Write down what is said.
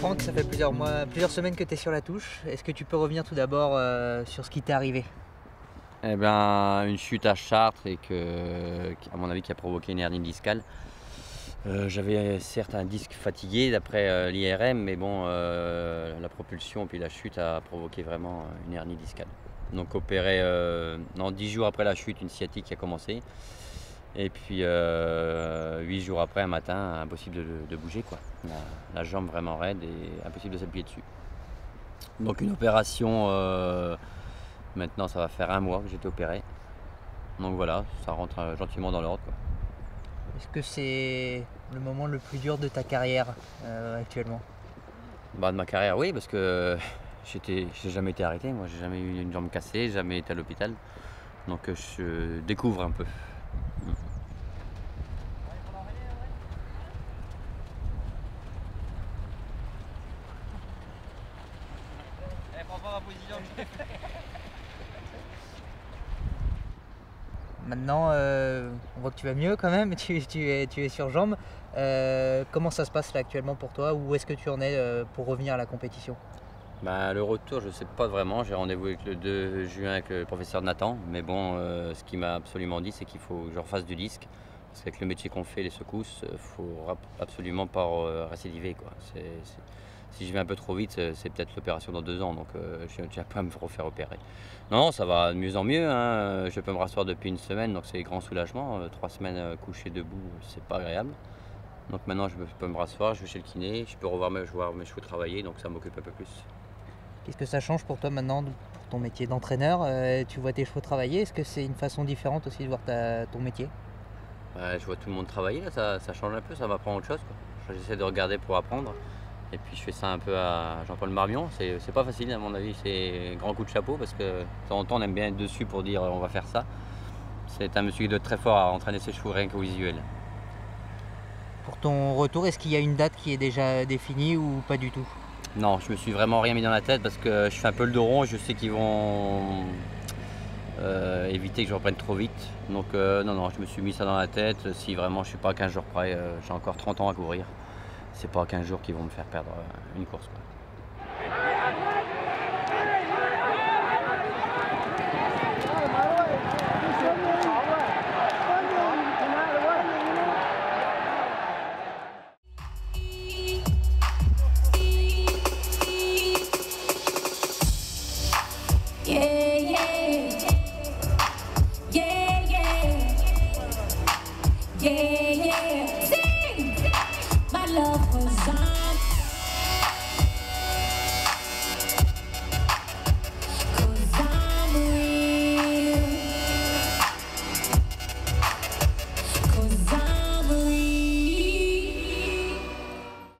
ça fait plusieurs semaines que tu es sur la touche. Est-ce que tu peux revenir tout d'abord euh, sur ce qui t'est arrivé? Eh bien, une chute à Chartres et à mon avis, qui a provoqué une hernie discale. Euh, j'avais certes un disque fatigué d'après euh, l'IRM, mais bon, la propulsion puis la chute a provoqué vraiment une hernie discale. Donc opéré, non, 10 jours après la chute, une sciatique qui a commencé. Et puis euh, huit jours après, un matin, impossible de, bouger. Quoi. La, jambe vraiment raide et impossible de s'appuyer dessus. Donc une opération, euh, maintenant ça va faire un mois que j'ai été opéré. Donc voilà, ça rentre euh, gentiment dans l'ordre. Est-ce que c'est le moment le plus dur de ta carrière actuellement? Bah, De ma carrière, oui, parce que j'étais, j'ai jamais été arrêté. Moi, j'ai jamais eu une jambe cassée, jamais été à l'hôpital. Donc je découvre un peu. Maintenant, euh, on voit que tu vas mieux quand même, tu, es, sur jambes. Euh, comment ça se passe là actuellement pour toi Où est-ce que tu en es euh, pour revenir à la compétition bah, Le retour, je ne sais pas vraiment. J'ai rendez-vous le 2 juin avec le professeur Nathan. Mais bon, ce qu'il m'a absolument dit, c'est qu'il faut que je refasse du disque. Parce qu'avec le métier qu'on fait, les secousses, il faut absolument pas récidiver. Quoi. Si je vais un peu trop vite, c'est peut-être l'opération dans deux ans. Donc je ne tiens pas à me refaire opérer. Non, ça va de mieux en mieux. Hein. Je peux me rasseoir depuis une semaine, donc c'est grand soulagement. Euh, trois semaines euh, couché debout, c'est pas agréable. Donc maintenant, je peux me rasseoir, je vais chez le kiné, je peux revoir mes, voir mes cheveux travailler, donc ça m'occupe un peu plus. Qu'est-ce que ça change pour toi maintenant, pour ton métier d'entraîneur euh, Tu vois tes cheveux travailler, est-ce que c'est une façon différente aussi de voir ton métier? Je vois tout le monde travailler, ça, change un peu, ça m'apprend autre chose. J'essaie de regarder pour apprendre. Et puis je fais ça un peu à Jean-Paul Marmion. C'est pas facile à mon avis, c'est grand coup de chapeau parce que de temps en temps on aime bien être dessus pour dire on va faire ça. C'est un monsieur qui doit être très fort à entraîner ses chevaux rien qu'au visuel. Pour ton retour, est-ce qu'il y a une date qui est déjà définie ou pas du tout? Non, je me suis vraiment rien mis dans la tête parce que je fais un peu le dos rond et je sais qu'ils vont euh, éviter que je reprenne trop vite. Donc euh, non, non, je me suis mis ça dans la tête. Si vraiment je suis pas à 15 jours près, euh, j'ai encore 30 ans à courir c'est pas 15 jour qu'ils vont me faire perdre euh, une course.